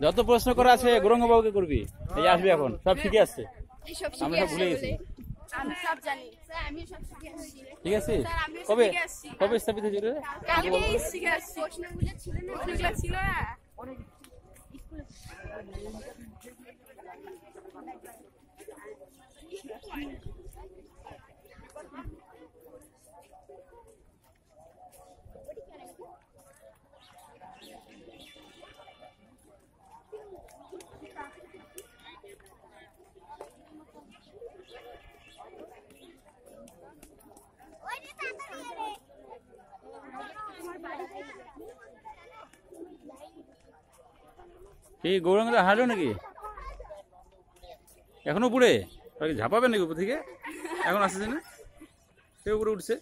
যত প্রশ্ন করা আছে গৌরঙ্গ বাবুকে করবি। এই আসবি এখন সব আসছে এইসব আমরা সব ভুলে গেছি। বলে আমি সব জানি। স্যার আমি সব শিখে আসছি ঠিক আছে? কবে? কবে স্থাপিত ছিল না এই গৌরঙ্গ হারলো নাকি? এখনও উপরে? ঝাঁপাবে কি নাকি উপর থেকে? এখন আসছে না? সে উপরে উঠছে।